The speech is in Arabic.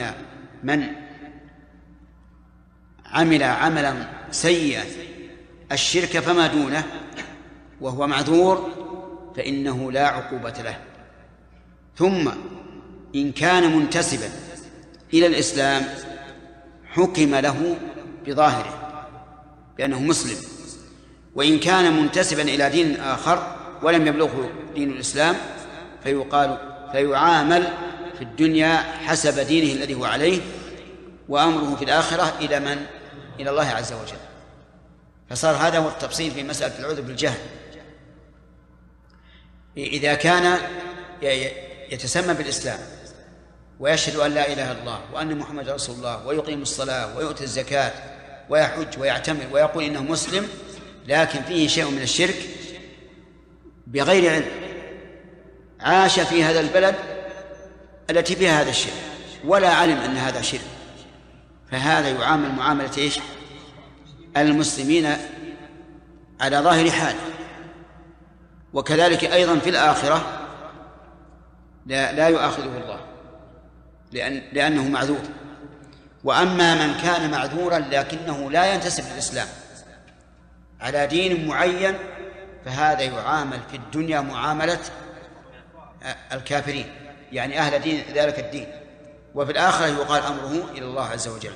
أن من عمل عملا سيئا الشرك فما دونه وهو معذور فإنه لا عقوبة له. ثم إن كان منتسبا إلى الإسلام حكم له بظاهره بأنه مسلم وإن كان منتسبا إلى دين آخر ولم يبلغه دين الإسلام فيقال فيعامل في الدنيا حسب دينه الذي هو عليه وأمره في الآخرة إلى من؟ إلى الله عز وجل فصار هذا هو التفصيل في مسألة العذر بالجهل إذا كان يتسمى بالإسلام ويشهد أن لا إله إلا الله وأن محمد رسول الله ويقيم الصلاة ويؤتي الزكاة ويحج ويعتمر ويقول إنه مسلم لكن فيه شيء من الشرك بغير علم عاش في هذا البلد التي فيها هذا الشرك ولا علم أن هذا شرك. فهذا يعامل معاملة إيش؟ المسلمين على ظاهر حاله وكذلك أيضا في الآخرة لا, لا يؤاخذه الله لأن لأنه معذور. وأما من كان معذورا لكنه لا ينتسب للإسلام على دين معين فهذا يعامل في الدنيا معاملة الكافرين يعني أهل دين ذلك الدين. وفي الآخرة يقال أمره إلى الله عز وجل.